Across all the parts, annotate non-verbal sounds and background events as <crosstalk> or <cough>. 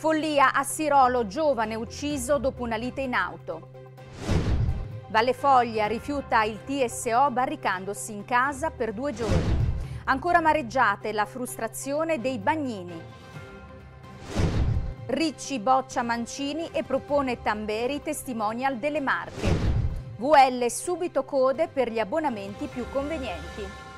Follia a Sirolo, giovane ucciso dopo una lite in auto. Valle Foglia rifiuta il TSO barricandosi in casa per due giorni. Ancora mareggiate la frustrazione dei bagnini. Ricci boccia Mancini e propone Tamberi testimonial delle Marche. VL subito code per gli abbonamenti più convenienti.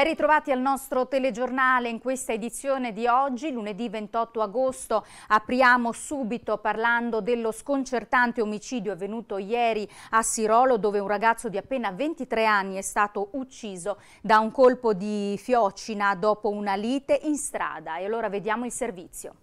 Ben ritrovati al nostro telegiornale in questa edizione di oggi, lunedì 28 agosto. Apriamo subito parlando dello sconcertante omicidio avvenuto ieri a Sirolo dove un ragazzo di appena 23 anni è stato ucciso da un colpo di fiocina dopo una lite in strada. E allora vediamo il servizio.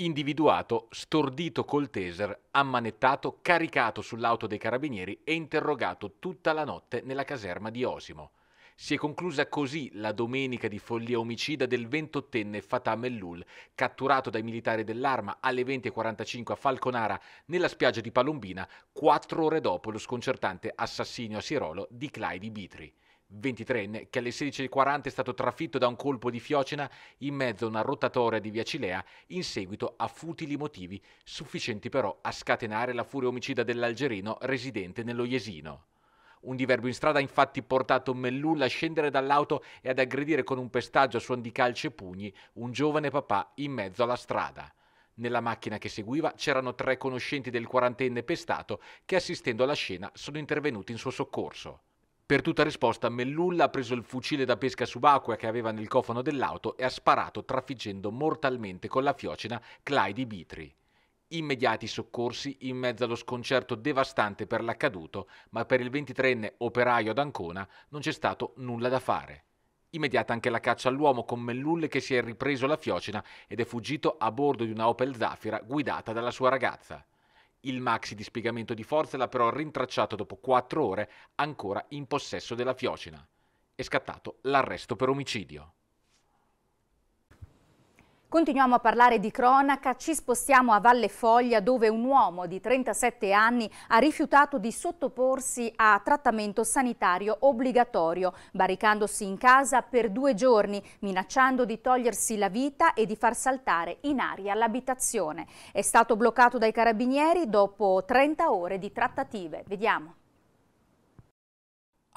Individuato, stordito col taser, ammanettato, caricato sull'auto dei carabinieri e interrogato tutta la notte nella caserma di Osimo. Si è conclusa così la domenica di follia omicida del 28enne Fatah Mellul, catturato dai militari dell'arma alle 20.45 a Falconara, nella spiaggia di Palombina, quattro ore dopo lo sconcertante assassinio a Sirolo di Clyde Bitri. 23enne, che alle 16.40 è stato trafitto da un colpo di fiocina in mezzo a una rotatoria di via Cilea in seguito a futili motivi, sufficienti però a scatenare la furia omicida dell'algerino residente nello Jesino. Un diverbo in strada ha infatti portato Mellul a scendere dall'auto e ad aggredire con un pestaggio a suon di calci e pugni un giovane papà in mezzo alla strada. Nella macchina che seguiva c'erano tre conoscenti del quarantenne pestato che assistendo alla scena sono intervenuti in suo soccorso. Per tutta risposta, Mellulla ha preso il fucile da pesca subacquea che aveva nel cofano dell'auto e ha sparato trafiggendo mortalmente con la fiocina Clyde Bitri. Immediati soccorsi in mezzo allo sconcerto devastante per l'accaduto, ma per il 23enne operaio ad Ancona non c'è stato nulla da fare. Immediata anche la caccia all'uomo con Mellulle che si è ripreso la fiocina ed è fuggito a bordo di una Opel Zafira guidata dalla sua ragazza. Il maxi di spiegamento di forza l'ha però rintracciato dopo quattro ore ancora in possesso della fiocina. È scattato l'arresto per omicidio. Continuiamo a parlare di cronaca, ci spostiamo a Valle Foglia dove un uomo di 37 anni ha rifiutato di sottoporsi a trattamento sanitario obbligatorio, barricandosi in casa per due giorni, minacciando di togliersi la vita e di far saltare in aria l'abitazione. È stato bloccato dai carabinieri dopo 30 ore di trattative. Vediamo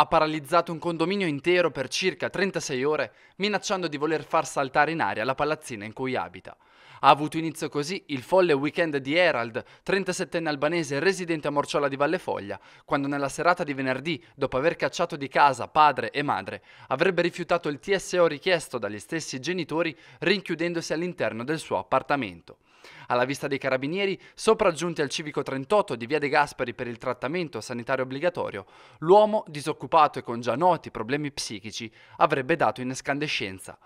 ha paralizzato un condominio intero per circa 36 ore, minacciando di voler far saltare in aria la palazzina in cui abita. Ha avuto inizio così il folle weekend di Herald, 37enne albanese residente a Morciola di Valle Foglia, quando nella serata di venerdì, dopo aver cacciato di casa padre e madre, avrebbe rifiutato il TSO richiesto dagli stessi genitori rinchiudendosi all'interno del suo appartamento. Alla vista dei carabinieri, sopraggiunti al civico 38 di Via De Gasperi per il trattamento sanitario obbligatorio, l'uomo, disoccupato e con già noti problemi psichici, avrebbe dato in escandescenza.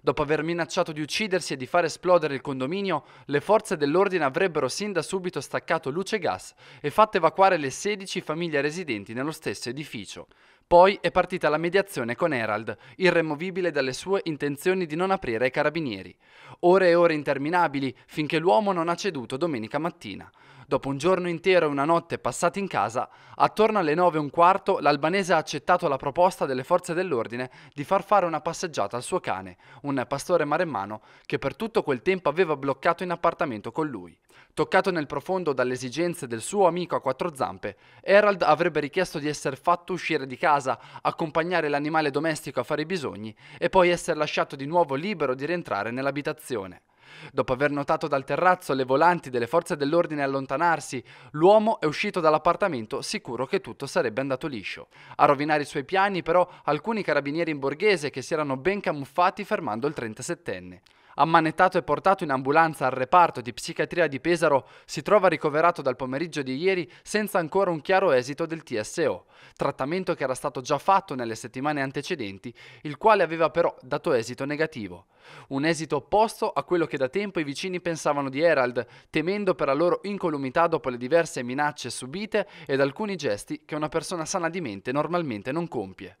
Dopo aver minacciato di uccidersi e di far esplodere il condominio, le forze dell'ordine avrebbero sin da subito staccato luce e gas e fatto evacuare le 16 famiglie residenti nello stesso edificio. Poi è partita la mediazione con Herald, irremovibile dalle sue intenzioni di non aprire ai carabinieri. Ore e ore interminabili finché l'uomo non ha ceduto domenica mattina. Dopo un giorno intero e una notte passati in casa, attorno alle nove e un quarto l'albanese ha accettato la proposta delle forze dell'ordine di far fare una passeggiata al suo cane, un pastore maremmano che per tutto quel tempo aveva bloccato in appartamento con lui. Toccato nel profondo dalle esigenze del suo amico a quattro zampe, Herald avrebbe richiesto di essere fatto uscire di casa, accompagnare l'animale domestico a fare i bisogni e poi essere lasciato di nuovo libero di rientrare nell'abitazione. Dopo aver notato dal terrazzo le volanti delle forze dell'ordine allontanarsi, l'uomo è uscito dall'appartamento sicuro che tutto sarebbe andato liscio. A rovinare i suoi piani però alcuni carabinieri in borghese che si erano ben camuffati fermando il 37enne. Ammanettato e portato in ambulanza al reparto di psichiatria di Pesaro, si trova ricoverato dal pomeriggio di ieri senza ancora un chiaro esito del TSO, trattamento che era stato già fatto nelle settimane antecedenti, il quale aveva però dato esito negativo. Un esito opposto a quello che da tempo i vicini pensavano di Herald, temendo per la loro incolumità dopo le diverse minacce subite ed alcuni gesti che una persona sana di mente normalmente non compie.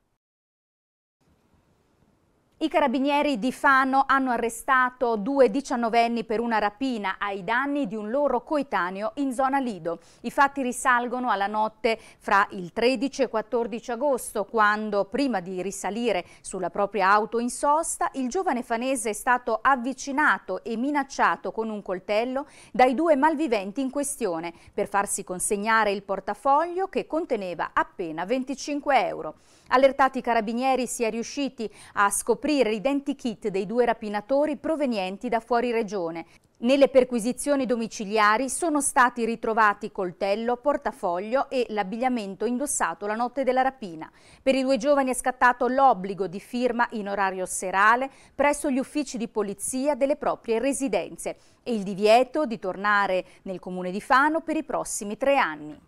I carabinieri di Fano hanno arrestato due diciannovenni per una rapina ai danni di un loro coetaneo in zona Lido. I fatti risalgono alla notte fra il 13 e 14 agosto, quando, prima di risalire sulla propria auto in sosta, il giovane fanese è stato avvicinato e minacciato con un coltello dai due malviventi in questione per farsi consegnare il portafoglio che conteneva appena 25 euro. Allertati i carabinieri si è riusciti a scoprire l'identikit dei due rapinatori provenienti da fuori regione. Nelle perquisizioni domiciliari sono stati ritrovati coltello, portafoglio e l'abbigliamento indossato la notte della rapina. Per i due giovani è scattato l'obbligo di firma in orario serale presso gli uffici di polizia delle proprie residenze e il divieto di tornare nel comune di Fano per i prossimi tre anni.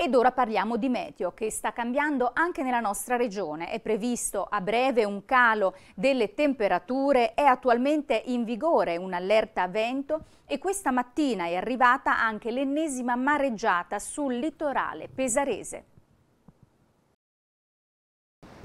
Ed ora parliamo di meteo che sta cambiando anche nella nostra regione. È previsto a breve un calo delle temperature, è attualmente in vigore un'allerta a vento e questa mattina è arrivata anche l'ennesima mareggiata sul litorale pesarese.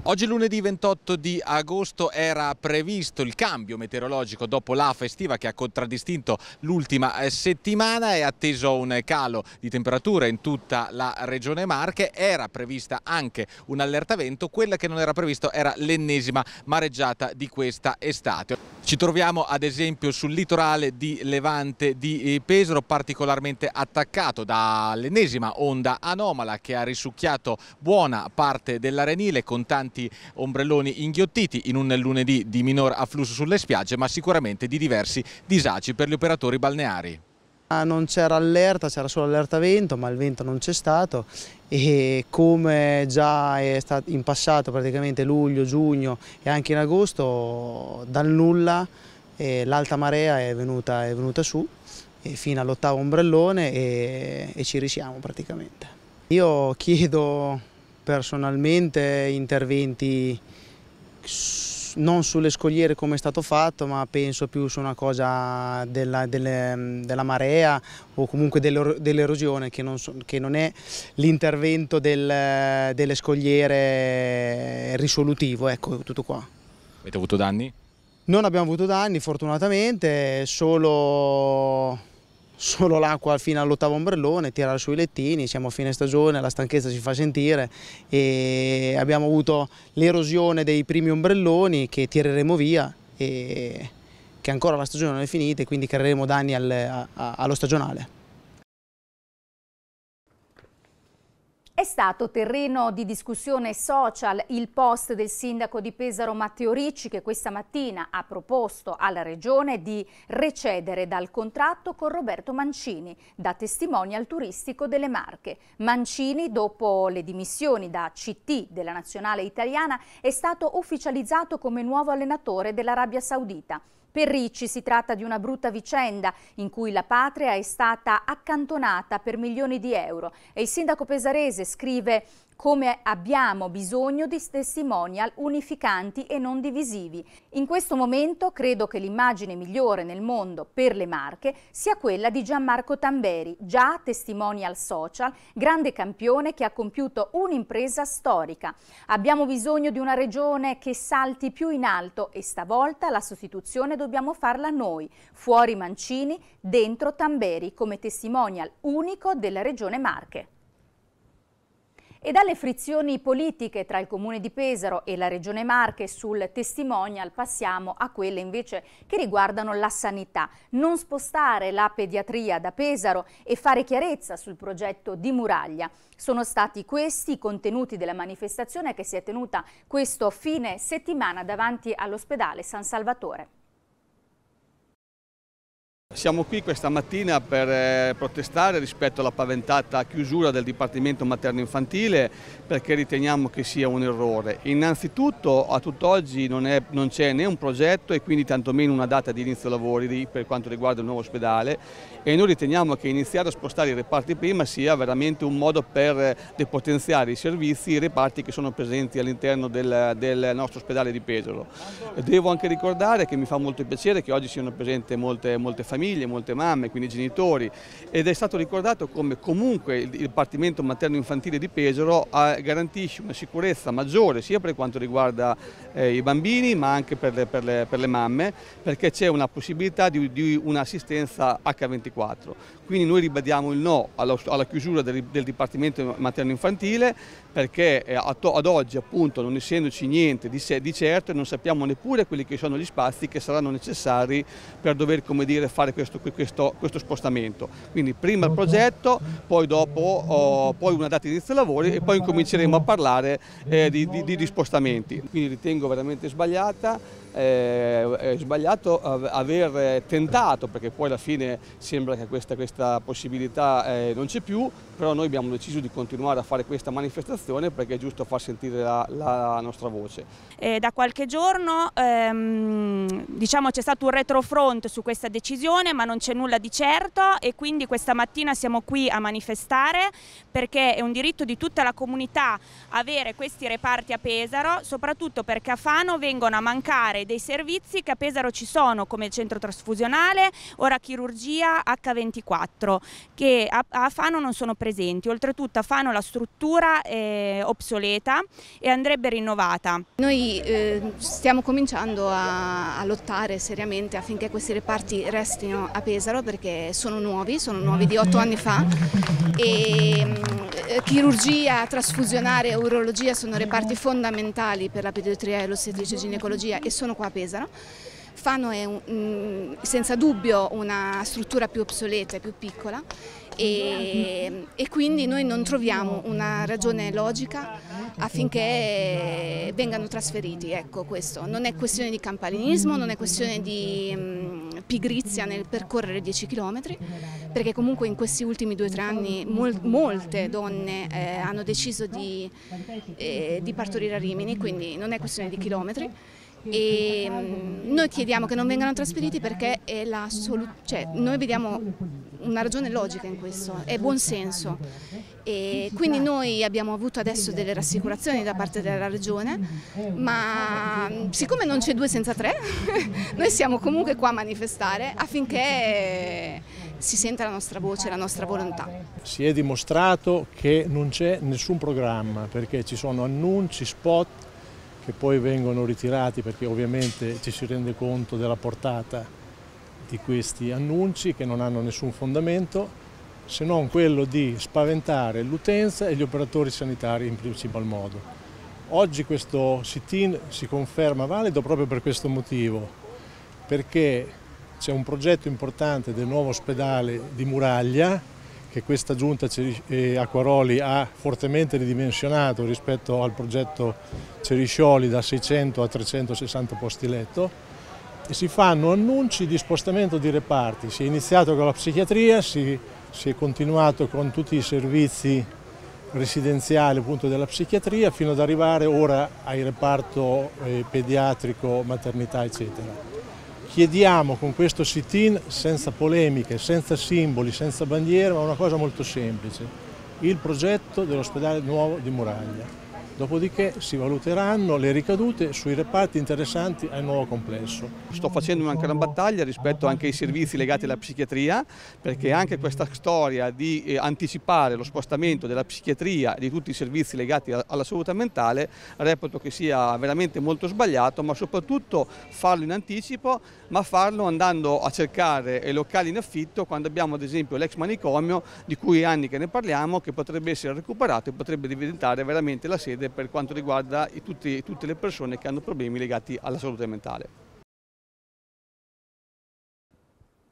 Oggi lunedì 28 di agosto era previsto il cambio meteorologico dopo la festiva che ha contraddistinto l'ultima eh, settimana, è atteso un calo di temperatura in tutta la regione Marche, era prevista anche un'allerta vento, quella che non era prevista era l'ennesima mareggiata di questa estate. Ci troviamo ad esempio sul litorale di Levante di Pesaro particolarmente attaccato dall'ennesima onda anomala che ha risucchiato buona parte dell'arenile con tanti tanti ombrelloni inghiottiti in un lunedì di minor afflusso sulle spiagge ma sicuramente di diversi disagi per gli operatori balneari. Ah, non c'era allerta, c'era solo allerta vento, ma il vento non c'è stato e come già è stato in passato, praticamente luglio, giugno e anche in agosto, dal nulla l'alta marea è venuta, è venuta su fino all'ottavo ombrellone e, e ci risiamo praticamente. Io chiedo personalmente interventi non sulle scogliere come è stato fatto, ma penso più su una cosa della, delle, della marea o comunque dell'erosione, che, che, non è l'intervento del, delle scogliere risolutivo, ecco tutto qua. Avete avuto danni? Non abbiamo avuto danni fortunatamente, solo solo l'acqua fino all'ottavo ombrellone, tirare sui lettini, siamo a fine stagione, la stanchezza si fa sentire e abbiamo avuto l'erosione dei primi ombrelloni che tireremo via e che ancora la stagione non è finita e quindi creeremo danni al, a, allo stagionale. È stato terreno di discussione social il post del sindaco di Pesaro Matteo Ricci che questa mattina ha proposto alla regione di recedere dal contratto con Roberto Mancini da testimonial turistico delle Marche. Mancini dopo le dimissioni da CT della nazionale italiana è stato ufficializzato come nuovo allenatore dell'Arabia Saudita. Per Ricci si tratta di una brutta vicenda in cui la patria è stata accantonata per milioni di euro e il sindaco pesarese scrive come abbiamo bisogno di testimonial unificanti e non divisivi. In questo momento credo che l'immagine migliore nel mondo per le marche sia quella di Gianmarco Tamberi, già testimonial social, grande campione che ha compiuto un'impresa storica. Abbiamo bisogno di una regione che salti più in alto e stavolta la sostituzione dobbiamo farla noi, fuori Mancini, dentro Tamberi, come testimonial unico della regione Marche. E dalle frizioni politiche tra il Comune di Pesaro e la Regione Marche sul testimonial passiamo a quelle invece che riguardano la sanità. Non spostare la pediatria da Pesaro e fare chiarezza sul progetto di Muraglia. Sono stati questi i contenuti della manifestazione che si è tenuta questo fine settimana davanti all'ospedale San Salvatore. Siamo qui questa mattina per eh, protestare rispetto alla paventata chiusura del Dipartimento Materno Infantile perché riteniamo che sia un errore. Innanzitutto a tutt'oggi non c'è né un progetto e quindi tantomeno una data di inizio lavori per quanto riguarda il nuovo ospedale e noi riteniamo che iniziare a spostare i reparti prima sia veramente un modo per depotenziare i servizi, i reparti che sono presenti all'interno del, del nostro ospedale di Pesaro. Devo anche ricordare che mi fa molto piacere che oggi siano presenti molte, molte famiglie famiglie, molte mamme, quindi genitori ed è stato ricordato come comunque il Dipartimento Materno Infantile di Pesaro eh, garantisce una sicurezza maggiore sia per quanto riguarda eh, i bambini ma anche per le, per le, per le mamme perché c'è una possibilità di, di un'assistenza H24. Quindi noi ribadiamo il no alla, alla chiusura del, del, Dipartimento Materno Infantile perché eh, ad oggi appunto non essendoci niente di, di certo non sappiamo neppure quelli che sono gli spazi che saranno necessari per dover come dire, fare questo, questo, questo, spostamento. Quindi prima il progetto, poi dopo oh, poi una data di inizio lavori e poi cominceremo a parlare eh, di, di, di spostamenti. Quindi ritengo veramente sbagliata è sbagliato aver tentato, perché poi alla fine sembra che questa, questa possibilità eh, non c'è più, però noi abbiamo deciso di continuare a fare questa manifestazione perché è giusto far sentire la, la nostra voce. Eh, da qualche giorno ehm, diciamo c'è stato un retrofront su questa decisione ma non c'è nulla di certo e quindi questa mattina siamo qui a manifestare perché è un diritto di tutta la comunità avere questi reparti a Pesaro, soprattutto perché a Fano vengono a mancare dei servizi che a Pesaro ci sono come il centro trasfusionale, ora chirurgia H24 che a, a Fano non sono presenti, oltretutto a Fano la struttura è obsoleta e andrebbe rinnovata. Noi eh, stiamo cominciando a, a lottare seriamente affinché questi reparti restino a Pesaro perché sono nuovi, sono nuovi di otto anni fa e eh, chirurgia, trasfusionare e urologia sono reparti fondamentali per la pediatria e l'ostetricia ginecologia e sono qua a Pesaro. Fano è un, senza dubbio una struttura più obsoleta e più piccola e, e, quindi noi non troviamo una ragione logica affinché vengano trasferiti. Ecco questo. Non è questione di campanilismo, non è questione di mh, pigrizia nel percorrere 10 km, perché comunque in questi ultimi due o tre anni mol molte donne eh, hanno deciso di, eh, di partorire a Rimini, quindi non è questione di chilometri e mm, noi chiediamo che non vengano trasferiti perché è la cioè, noi vediamo una ragione logica in questo, è buon senso e quindi noi abbiamo avuto adesso delle rassicurazioni da parte della regione ma mm, siccome non c'è due senza tre <laughs> noi siamo comunque qua a manifestare affinché si senta la nostra voce, la nostra volontà. Si è dimostrato che non c'è nessun programma perché ci sono annunci, spot che poi vengono ritirati perché ovviamente ci si rende conto della portata di questi annunci che non hanno nessun fondamento se non quello di spaventare l'utenza e gli operatori sanitari in principal modo. Oggi questo sit-in si conferma valido proprio per questo motivo, perché c'è un progetto importante del nuovo ospedale di Muraglia che questa giunta Acquaroli ha fortemente ridimensionato rispetto al progetto Ceriscioli da 600 a 360 posti letto e si fanno annunci di spostamento di reparti. Si è iniziato con la psichiatria, si, si è continuato con tutti i servizi residenziali appunto, della psichiatria fino ad arrivare ora al reparto eh, pediatrico, maternità eccetera. Chiediamo con questo sit-in, senza polemiche, senza simboli, senza bandiere, ma una cosa molto semplice, il progetto dell'ospedale nuovo di Muraglia. Dopodiché si valuteranno le ricadute sui reparti interessanti al nuovo complesso. Sto facendo una gran battaglia rispetto anche ai servizi legati alla psichiatria, perché anche questa storia di eh, anticipare lo spostamento della psichiatria e di tutti i servizi legati alla salute mentale reputo che sia veramente molto sbagliato, ma soprattutto farlo in anticipo, ma farlo andando a cercare locali in affitto quando abbiamo ad esempio l'ex manicomio di cui anni che ne parliamo, che potrebbe essere recuperato e potrebbe diventare veramente la sede per quanto riguarda tutti, tutte le persone che hanno problemi legati alla salute mentale.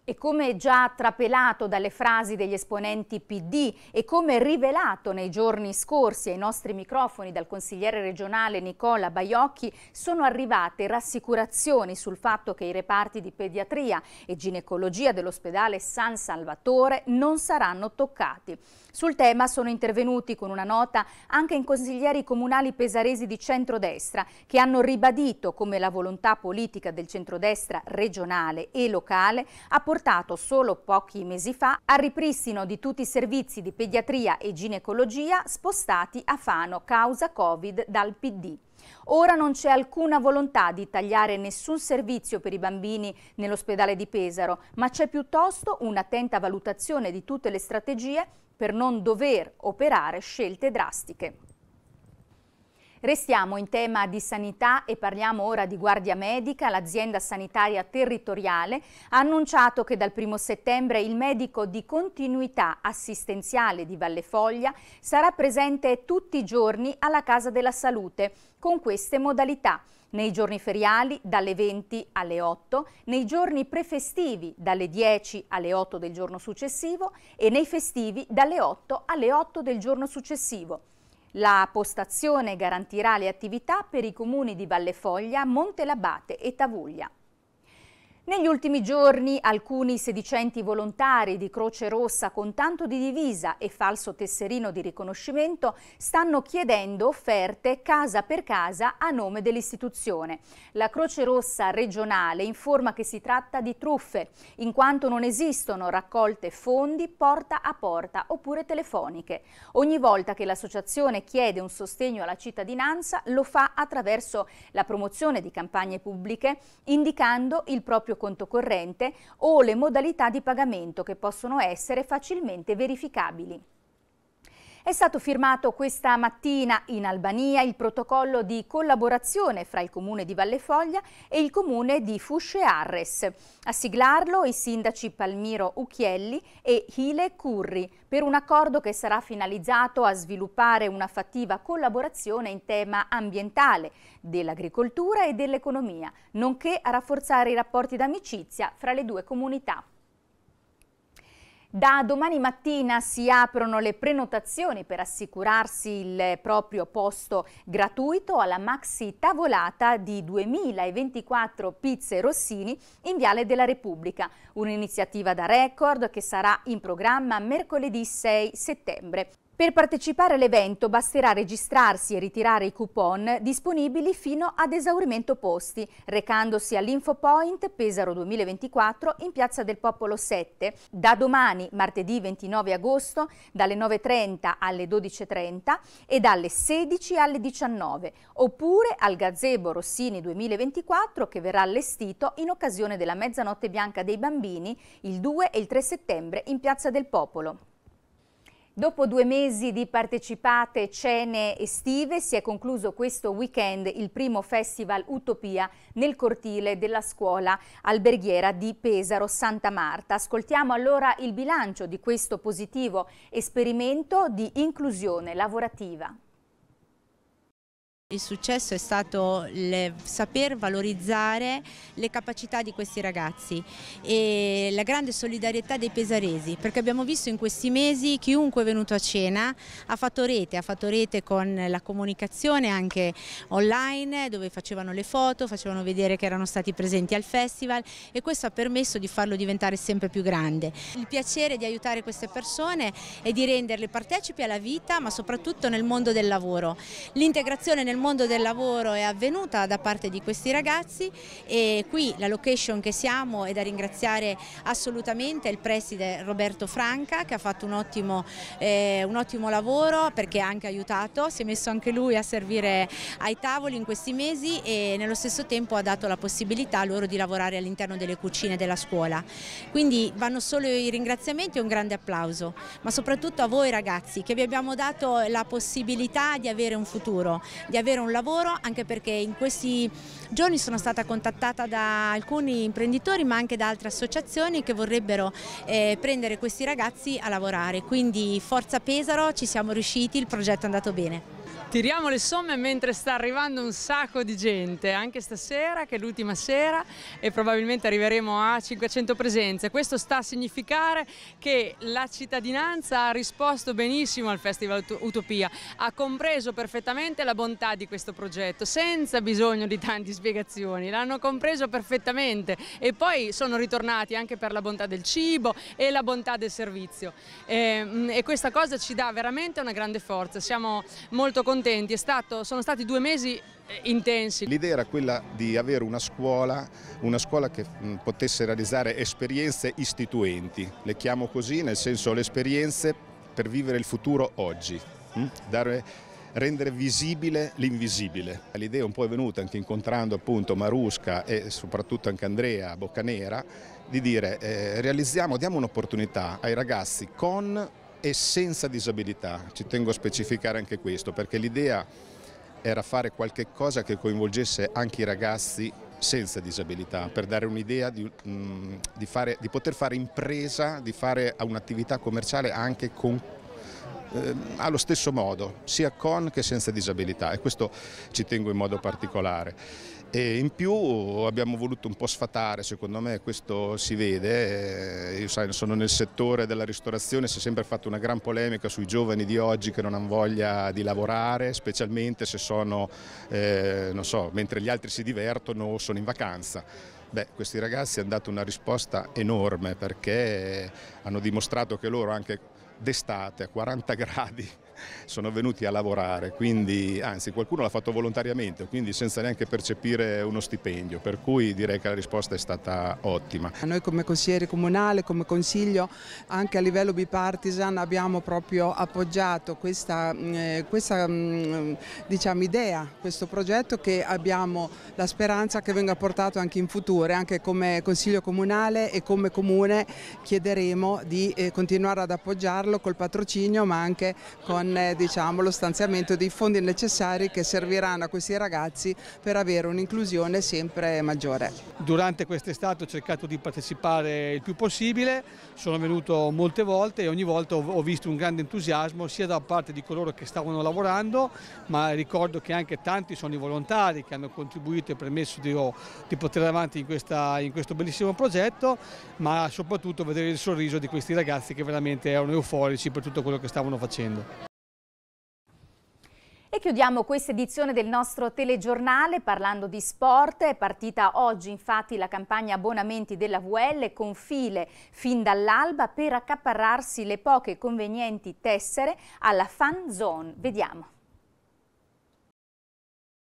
E come già trapelato dalle frasi degli esponenti PD e come rivelato nei giorni scorsi ai nostri microfoni dal consigliere regionale Nicola Baiocchi, sono arrivate rassicurazioni sul fatto che i reparti di pediatria e ginecologia dell'ospedale San Salvatore non saranno toccati. Sul tema sono intervenuti con una nota anche i consiglieri comunali pesaresi di centrodestra che hanno ribadito come la volontà politica del centrodestra regionale e locale ha portato solo pochi mesi fa al ripristino di tutti i servizi di pediatria e ginecologia spostati a Fano causa Covid dal PD. Ora non c'è alcuna volontà di tagliare nessun servizio per i bambini nell'ospedale di Pesaro, ma c'è piuttosto un'attenta valutazione di tutte le strategie per non dover operare scelte drastiche. Restiamo in tema di sanità e parliamo ora di Guardia Medica. L'azienda sanitaria territoriale ha annunciato che dal 1 settembre il medico di continuità assistenziale di Vallefoglia sarà presente tutti i giorni alla Casa della Salute con queste modalità nei giorni feriali dalle 20 alle 8, nei giorni prefestivi dalle 10 alle 8 del giorno successivo e nei festivi dalle 8 alle 8 del giorno successivo. La postazione garantirà le attività per i comuni di Vallefoglia, Montelabate e Tavuglia. Negli ultimi giorni alcuni sedicenti volontari di Croce Rossa con tanto di divisa e falso tesserino di riconoscimento stanno chiedendo offerte casa per casa a nome dell'istituzione. La Croce Rossa regionale informa che si tratta di truffe, in quanto non esistono raccolte fondi porta a porta oppure telefoniche. Ogni volta che l'associazione chiede un sostegno alla cittadinanza lo fa attraverso la promozione di campagne pubbliche indicando il proprio conto corrente o le modalità di pagamento che possono essere facilmente verificabili. È stato firmato questa mattina in Albania il protocollo di collaborazione fra il comune di Vallefoglia e il comune di Fusce Arres. A siglarlo i sindaci Palmiro Ucchielli e Hile Curri per un accordo che sarà finalizzato a sviluppare una fattiva collaborazione in tema ambientale, dell'agricoltura e dell'economia, nonché a rafforzare i rapporti d'amicizia fra le due comunità. Da domani mattina si aprono le prenotazioni per assicurarsi il proprio posto gratuito alla maxi tavolata di 2024 pizze Rossini in Viale della Repubblica, un'iniziativa da record che sarà in programma mercoledì 6 settembre. Per partecipare all'evento basterà registrarsi e ritirare i coupon disponibili fino ad esaurimento posti, recandosi all'InfoPoint Pesaro 2024 in Piazza del Popolo 7 da domani, martedì 29 agosto, dalle 9.30 alle 12.30 e dalle 16 alle 19, oppure al gazebo Rossini 2024 che verrà allestito in occasione della Mezzanotte Bianca dei Bambini il 2 e il 3 settembre in Piazza del Popolo. Dopo due mesi di partecipate cene estive si è concluso questo weekend il primo festival Utopia nel cortile della scuola alberghiera di Pesaro Santa Marta. Ascoltiamo allora il bilancio di questo positivo esperimento di inclusione lavorativa. Il successo è stato il saper valorizzare le capacità di questi ragazzi e la grande solidarietà dei pesaresi perché abbiamo visto in questi mesi chiunque è venuto a cena ha fatto rete, ha fatto rete con la comunicazione anche online dove facevano le foto, facevano vedere che erano stati presenti al festival e questo ha permesso di farlo diventare sempre più grande. Il piacere di aiutare queste persone è di renderle partecipi alla vita ma soprattutto nel mondo del lavoro. L'integrazione nel mondo del lavoro è avvenuta da parte di questi ragazzi e qui la location che siamo è da ringraziare assolutamente il preside Roberto Franca che ha fatto un ottimo, eh, un ottimo lavoro perché ha anche aiutato, si è messo anche lui a servire ai tavoli in questi mesi e nello stesso tempo ha dato la possibilità loro di lavorare all'interno delle cucine della scuola. Quindi vanno solo i ringraziamenti e un grande applauso, ma soprattutto a voi ragazzi che vi abbiamo dato la possibilità di avere un futuro, di avere avere un lavoro anche perché in questi giorni sono stata contattata da alcuni imprenditori ma anche da altre associazioni che vorrebbero eh, prendere questi ragazzi a lavorare, quindi forza Pesaro, ci siamo riusciti, il progetto è andato bene. Tiriamo le somme mentre sta arrivando un sacco di gente, anche stasera che è l'ultima sera e probabilmente arriveremo a 500 presenze. Questo sta a significare che la cittadinanza ha risposto benissimo al Festival Utopia, ha compreso perfettamente la bontà di questo progetto, senza bisogno di tante spiegazioni, l'hanno compreso perfettamente e poi sono ritornati anche per la bontà del cibo e la bontà del servizio e, ehm, e questa cosa ci dà veramente una grande forza, siamo molto contenti contenti, stato, sono stati due mesi eh, intensi. L'idea era quella di avere una scuola, una scuola che potesse realizzare esperienze istituenti, le chiamo così, nel senso le esperienze per vivere il futuro oggi? Dare, rendere visibile l'invisibile. L'idea un po' è venuta anche incontrando appunto Marusca e soprattutto anche Andrea Boccanera di dire eh, realizziamo, diamo un'opportunità ai ragazzi con e senza disabilità. Ci tengo a specificare anche questo perché l'idea era fare qualche cosa che coinvolgesse anche i ragazzi senza disabilità, per dare un'idea di, mm, di, di, poter fare impresa, di fare un'attività commerciale anche con, eh, allo stesso modo, sia con che senza disabilità e questo ci tengo in modo particolare. E in più abbiamo voluto un po' sfatare, secondo me questo si vede, io sai, sono nel settore della ristorazione, si è sempre fatto una gran polemica sui giovani di oggi che non hanno voglia di lavorare, specialmente se sono, eh, non so, mentre gli altri si divertono o sono in vacanza. Beh, questi ragazzi hanno dato una risposta enorme perché hanno dimostrato che loro anche d'estate a 40 <laughs> gradi sono venuti a lavorare, quindi, anzi qualcuno l'ha fatto volontariamente, quindi senza neanche percepire uno stipendio, per cui direi che la risposta è stata ottima. Noi come consigliere comunale, come consiglio, anche a livello bipartisan abbiamo proprio appoggiato questa, mm, eh, questa mm, diciamo, idea, questo progetto che abbiamo la speranza che venga portato anche in futuro, anche come consiglio comunale e come comune chiederemo di eh, continuare ad appoggiarlo col patrocinio ma anche con diciamo, lo stanziamento dei fondi necessari che serviranno a questi ragazzi per avere un'inclusione sempre maggiore. Durante quest'estate ho cercato di partecipare il più possibile, sono venuto molte volte e ogni volta ho visto un grande entusiasmo sia da parte di coloro che stavano lavorando, ma ricordo che anche tanti sono i volontari che hanno contribuito e permesso di, oh, di poter avanti in, questa, in questo bellissimo progetto, ma soprattutto vedere il sorriso di questi ragazzi che veramente erano euforici per tutto quello che stavano facendo. E chiudiamo questa edizione del nostro telegiornale parlando di sport. È partita oggi infatti la campagna abbonamenti della VL con file fin dall'alba per accaparrarsi le poche convenienti tessere alla fan zone. Vediamo.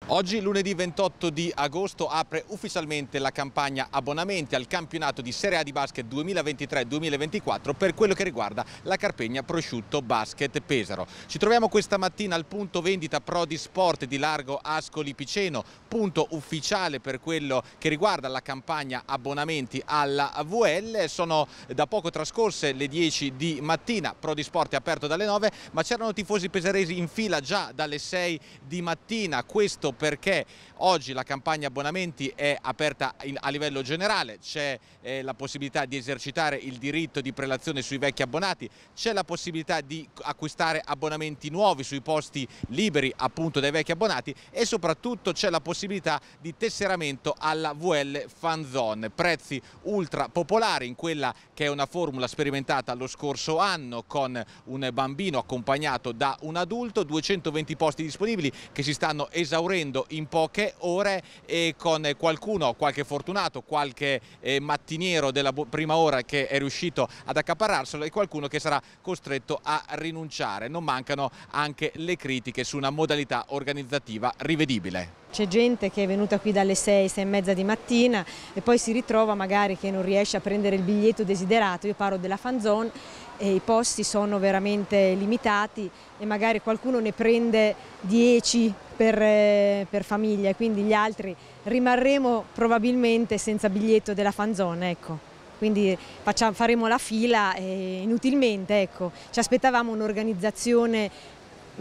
Oggi, lunedì 28 di agosto, apre ufficialmente la campagna abbonamenti al campionato di Serie A di basket 2023-2024 per quello che riguarda la Carpegna Prosciutto Basket Pesaro. Ci troviamo questa mattina al punto vendita Prodi Sport di Largo Ascoli Piceno, punto ufficiale per quello che riguarda la campagna abbonamenti alla VL. Sono da poco trascorse le 10 di mattina, Prodi Sport è aperto dalle 9, ma c'erano tifosi pesaresi in fila già dalle 6 di mattina. Questo perché oggi la campagna abbonamenti è aperta a livello generale, c'è eh, la possibilità di esercitare il diritto di prelazione sui vecchi abbonati, c'è la possibilità di acquistare abbonamenti nuovi sui posti liberi appunto dai vecchi abbonati e soprattutto c'è la possibilità di tesseramento alla VL Fan Zone, prezzi ultra popolari in quella che è una formula sperimentata lo scorso anno con un bambino accompagnato da un adulto, 220 posti disponibili che si stanno esaurendo finendo in poche ore e con qualcuno, qualche fortunato, qualche eh, mattiniero della prima ora che è riuscito ad accaparrarselo e qualcuno che sarà costretto a rinunciare. Non mancano anche le critiche su una modalità organizzativa rivedibile. C'è gente che è venuta qui dalle 6, 6 e mezza di mattina e poi si ritrova magari che non riesce a prendere il biglietto desiderato, io parlo della fan zone e i posti sono veramente limitati e magari qualcuno ne prende 10 per, eh, per famiglia, quindi gli altri rimarremo probabilmente senza biglietto della fanzone. Ecco. Quindi facciamo, faremo la fila eh, inutilmente, ecco. ci aspettavamo un'organizzazione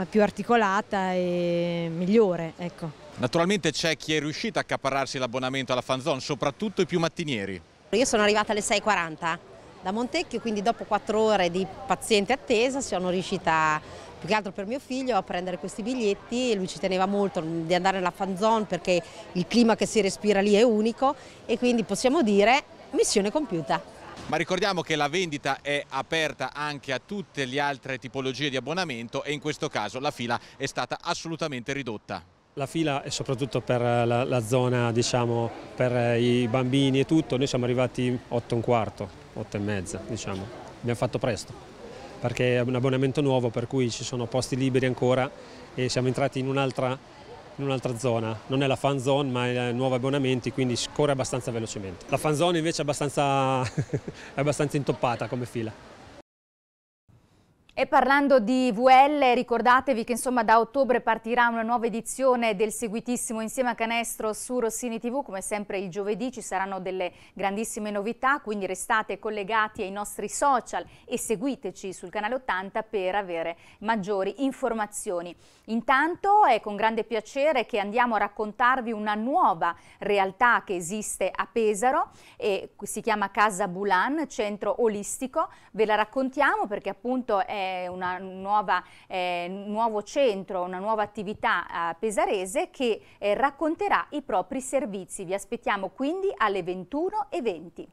più articolata e migliore. Ecco. Naturalmente c'è chi è riuscito a accaparrarsi l'abbonamento alla fanzone, soprattutto i più mattinieri. Io sono arrivata alle 6.40 da Montecchio, quindi dopo quattro ore di paziente attesa sono riuscita più che altro per mio figlio a prendere questi biglietti, lui ci teneva molto di andare nella fan zone perché il clima che si respira lì è unico e quindi possiamo dire missione compiuta. Ma ricordiamo che la vendita è aperta anche a tutte le altre tipologie di abbonamento e in questo caso la fila è stata assolutamente ridotta. La fila è soprattutto per la, la zona, diciamo, per i bambini e tutto, noi siamo arrivati 8 e un quarto, 8 e mezza, diciamo. Abbiamo fatto presto perché è un abbonamento nuovo per cui ci sono posti liberi ancora e siamo entrati in un'altra un'altra zona, non è la fan zone ma è nuovi abbonamenti quindi scorre abbastanza velocemente. La fan zone invece è abbastanza, <laughs> è abbastanza intoppata come fila. E parlando di VL, ricordatevi che insomma da ottobre partirà una nuova edizione del seguitissimo Insieme a Canestro su Rossini TV, come sempre il giovedì ci saranno delle grandissime novità, quindi restate collegati ai nostri social e seguiteci sul canale 80 per avere maggiori informazioni. Intanto è con grande piacere che andiamo a raccontarvi una nuova realtà che esiste a Pesaro e si chiama Casa Bulan, centro olistico, ve la raccontiamo perché appunto è un eh, nuovo centro, una nuova attività eh, pesarese che eh, racconterà i propri servizi. Vi aspettiamo quindi alle 21.20.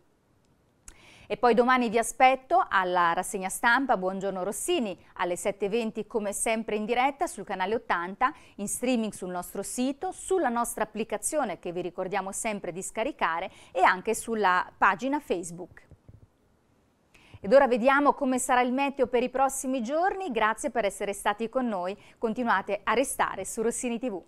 E poi domani vi aspetto alla rassegna stampa Buongiorno Rossini alle 7.20 come sempre in diretta sul canale 80, in streaming sul nostro sito, sulla nostra applicazione che vi ricordiamo sempre di scaricare e anche sulla pagina Facebook. Ed ora vediamo come sarà il meteo per i prossimi giorni. Grazie per essere stati con noi. Continuate a restare su Rossini TV.